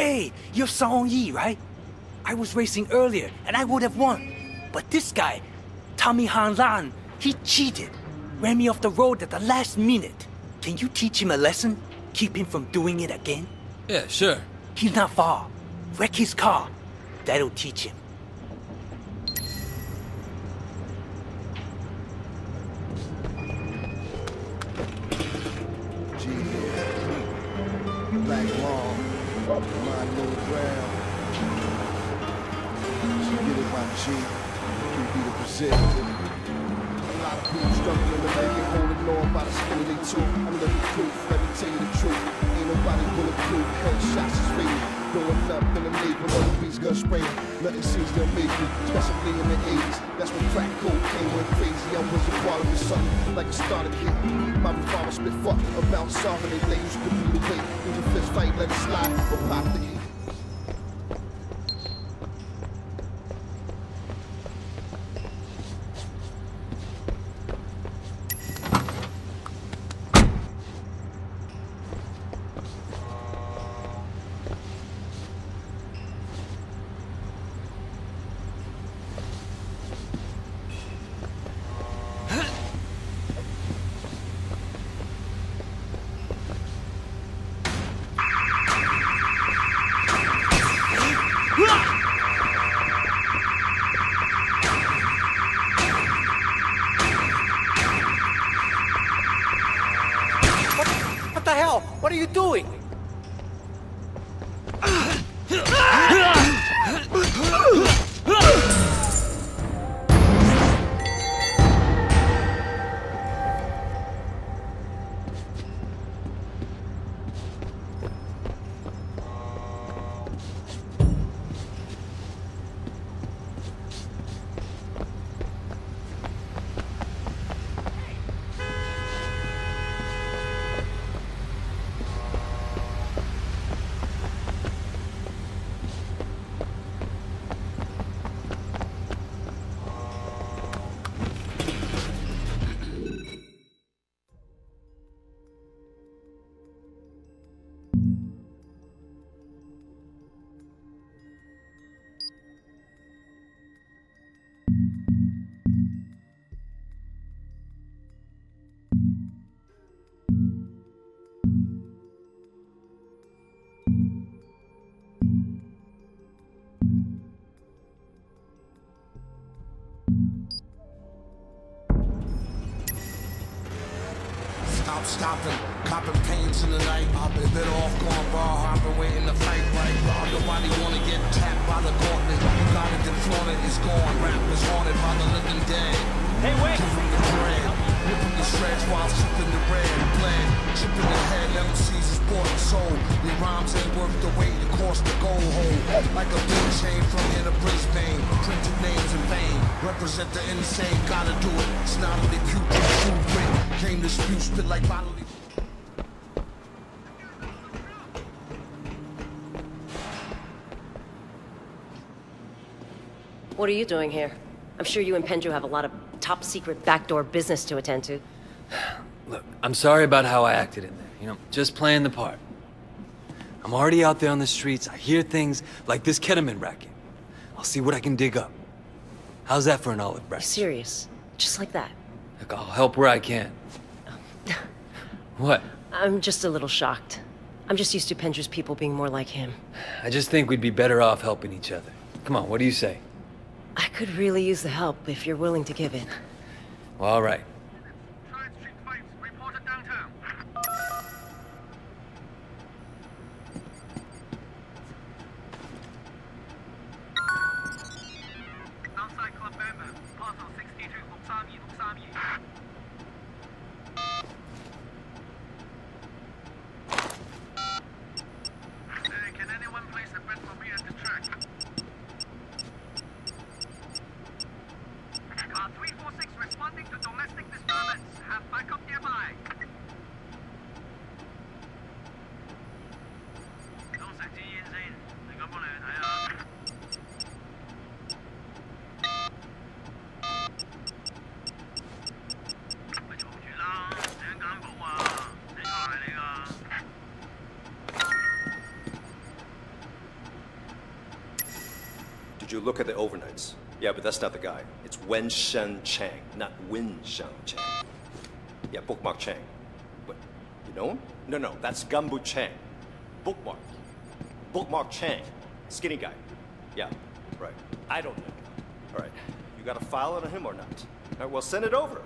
Hey, you're Song Yi, right? I was racing earlier, and I would have won. But this guy, Tommy Han Lan, he cheated. Ran me off the road at the last minute. Can you teach him a lesson? Keep him from doing it again? Yeah, sure. He's not far. Wreck his car. That'll teach him. G. Keep be the. A lot of people struggling to make it, holding on by the skin of their tooth. I'm living proof, let me tell you the truth. Ain't nobody bulletproof, headshots is fatal. Blowing up in the neighborhood, all the beats gun spraying. Nothing seems to make me, especially in the 80s. That's when crack cocaine went crazy. I was a part of it, something like a starter kit. My revolver spit fuck about solving it. They used to be the way. Even fist fight, let it slide, but pop the heat. Stop stopping, copping pains in the night. I've been bit off, going bar hopping, waiting to fight right. Nobody wanna get tapped by the gauntlet. You got it, then flaunt it, it's gone. Rap is haunted by the living dead. Hey, wait! Give 'em the bread, ripping the shreds while sipping the red. Bled, chipping the head, MCs is bought and sold. Your rhymes ain't worth the weight, it cost the gold hole. Like a big chain from here to Brisbane. Printed names in vain. Represent the insane, gotta do it. It's not only putrid, true. Came to spew, spit like bodily. What are you doing here? I'm sure you and Pendrew have a lot of top secret backdoor business to attend to. Look, I'm sorry about how I acted in there. You know, just playing the part. I'm already out there on the streets. I hear things like this ketamine racket. I'll see what I can dig up. How's that for an olive branch? Serious. Just like that. Look, I'll help where I can. What? I'm just a little shocked. I'm just used to Pendrew's people being more like him. I just think we'd be better off helping each other. Come on, what do you say? I could really use the help if you're willing to give it. Well, all right. Look at the overnights. Yeah, but that's not the guy. It's Wen Shen Chang, not Win Sheng Chang. Yeah, Bookmark Chang. What? You know him? No, no, that's Gumbu Chang. Bookmark. Bookmark Chang. Skinny guy. Yeah, right. I don't know. All right. You got a file on him or not? All right, well, send it over.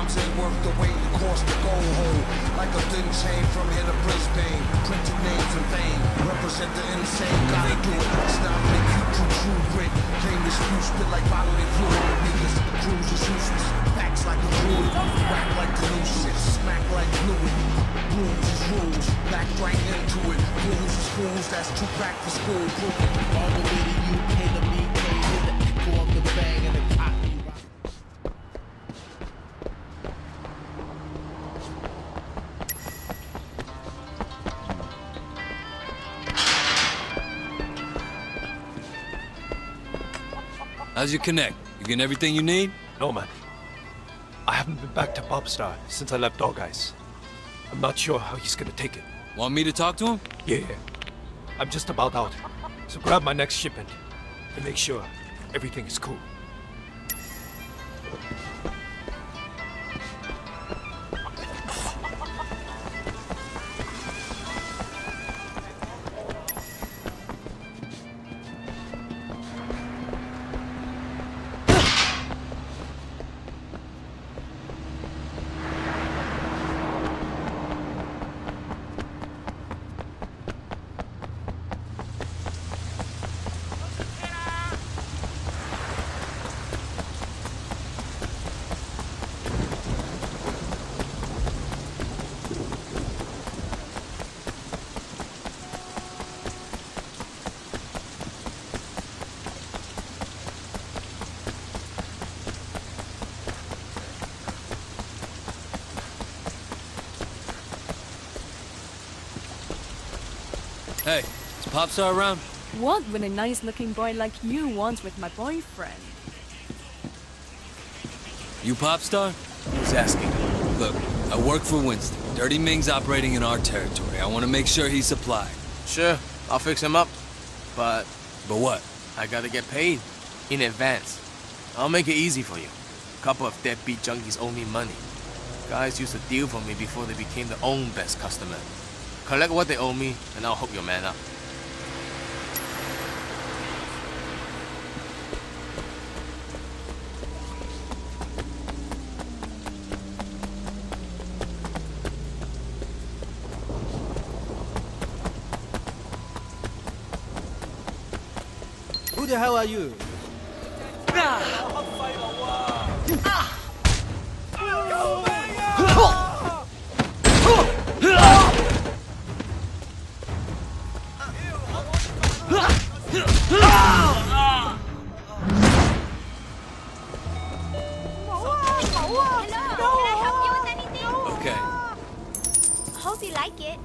The rhymes ain't worth the weight, the cost to go home. Like a thin chain from here to Brisbane. Printed names in vain, represent the insane. Gotta do it, make you true, true grit. Claim this few spit like bodily fluid. Niggas, the cruise is useless. Facts like a druid, whack like the nuisance. Smack like fluid. Rules is rules, back right into it. Fools is fools, that's too crack for school. All the way to UK, the How's your connect? You getting everything you need? No, man. I haven't been back to Popstar since I left Dog Eyes. I'm not sure how he's gonna take it. Want me to talk to him? Yeah, yeah. I'm just about out. So grab my next shipment and make sure everything is cool. Hey, is Popstar around? What would a nice looking boy like you want with my boyfriend? You Popstar? Who's asking? Look, I work for Winston. Dirty Ming's operating in our territory. I want to make sure he's supplied. Sure, I'll fix him up. But But what? I gotta get paid. In advance. I'll make it easy for you. A couple of deadbeat junkies owe me money. Guys used to deal for me before they became their own best customer. Collect what they owe me, and I'll hook your man up. Who the hell are you? Hello, can I help you with anything? Okay. Hope you like it.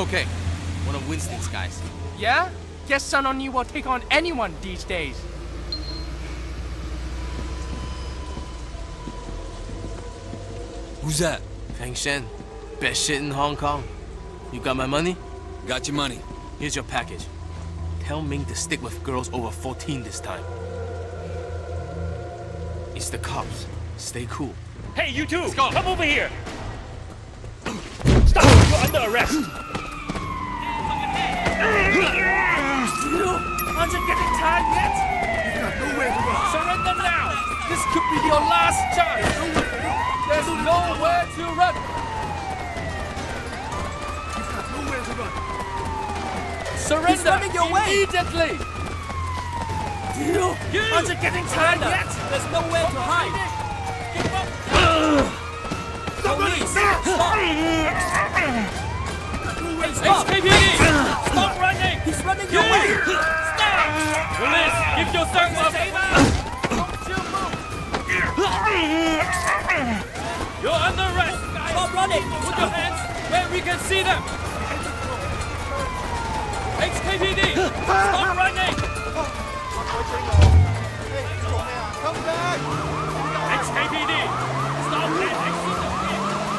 Okay. One of Winston's guys. Yeah? Guess Sun On Yee will take on anyone these days. Who's that? Feng Shen. Best shit in Hong Kong. You got my money? Got your money. Here's your package. Tell Ming to stick with girls over 14 this time. It's the cops. Stay cool. Hey, you two! Come over here! Stop! You're under arrest! Aren't you getting tired yet? You've got nowhere to run. Surrender now! This could be your last chance! There's nowhere to run! You've got nowhere to run. Surrender running your way. immediately! You! Aren't you getting tired yet? There's nowhere to hide. Give up! Police! Stop! HKPD! Stop running! He's running your way! Stop! Police, give yourself up! Don't you move! You're under arrest! Stop running! Put your hands where we can see them! HKPD! Stop running! HKPD! Stop and exit the vehicle!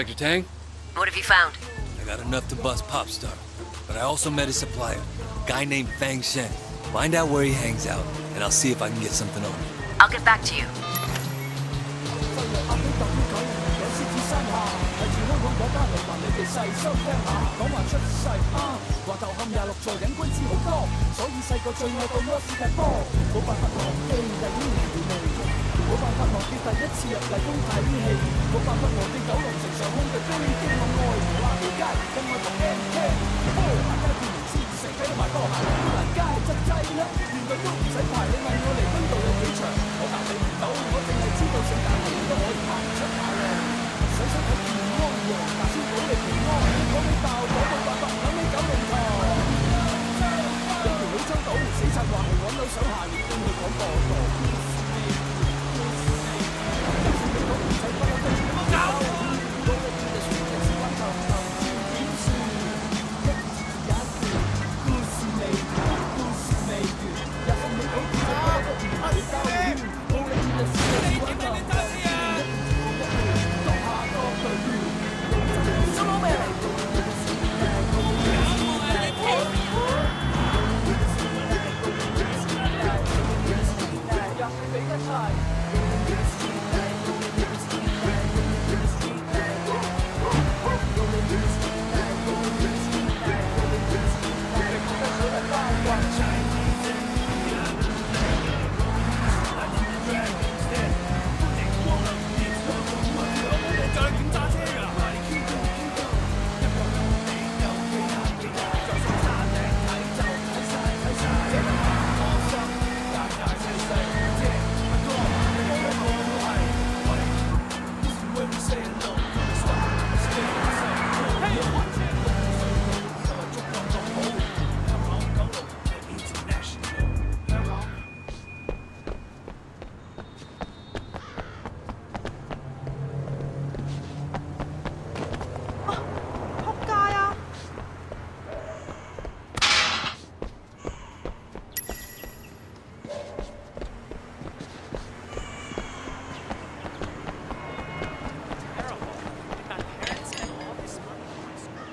Inspector Teng, What have you found? I got enough to bust Popstar. But I also met his supplier, a guy named Fang Shen. Find out where he hangs out, and I'll see if I can get something on him. I'll get back to you. 冇办法忘记第一次入嚟都太烟气，冇办法忘记九龙城上空嘅飞机，我爱无辣条街，因为同 M K，大家变面先食鸡都埋波鞋，乌兰街真挤啦，面对都唔使排，你问我离婚度有几长，我答你唔到，我净系知道圣诞节都可以行出大路，想想我健安王，大仙保你平安，我被爆火冇办法谂起九龙塘。你条女张岛死柒话系搵女想下年搬去讲堕堕。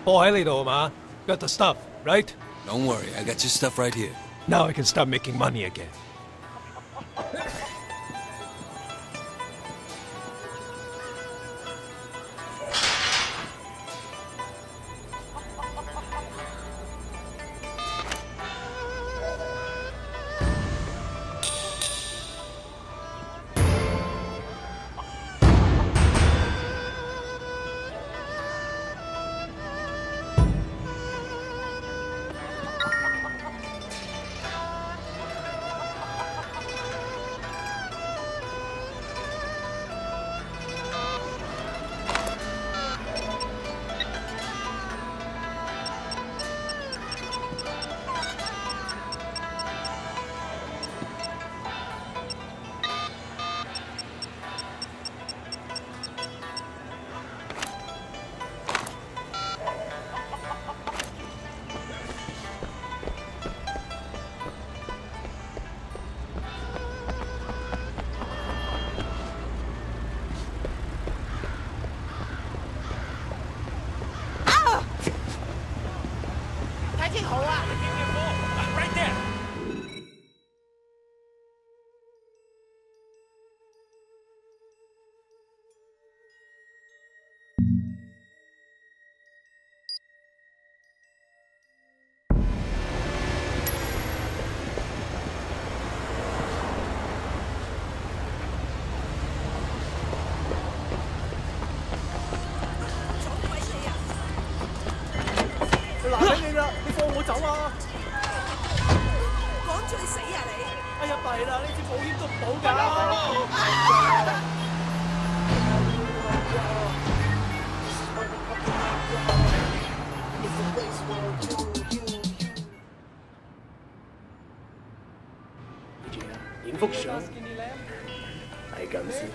400 ma. Got the stuff, right? Don't worry, I got your stuff right here. Now I can start making money again. I can see.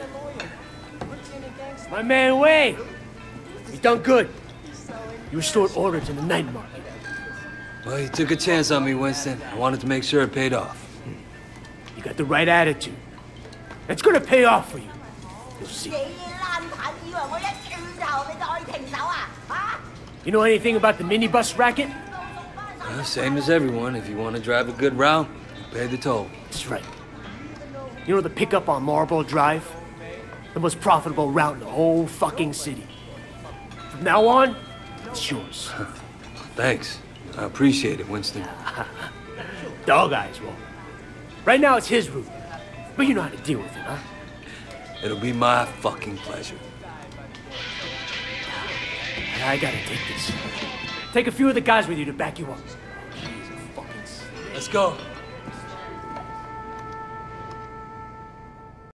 My man Wei! You done good. You restored order to the night market. Well, you took a chance on me, Winston. I wanted to make sure it paid off. You got the right attitude. It's gonna pay off for you. You'll see. You know anything about the minibus racket? Well, same as everyone. If you want to drive a good route, you pay the toll. That's right. You know the pickup on Marlboro Drive? The most profitable route in the whole fucking city. From now on, it's yours. Thanks. I appreciate it, Winston. Dog eyes will. Right now it's his route. But you know how to deal with it, huh? It'll be my fucking pleasure. I gotta take this. Take a few of the guys with you to back you up. Let's go.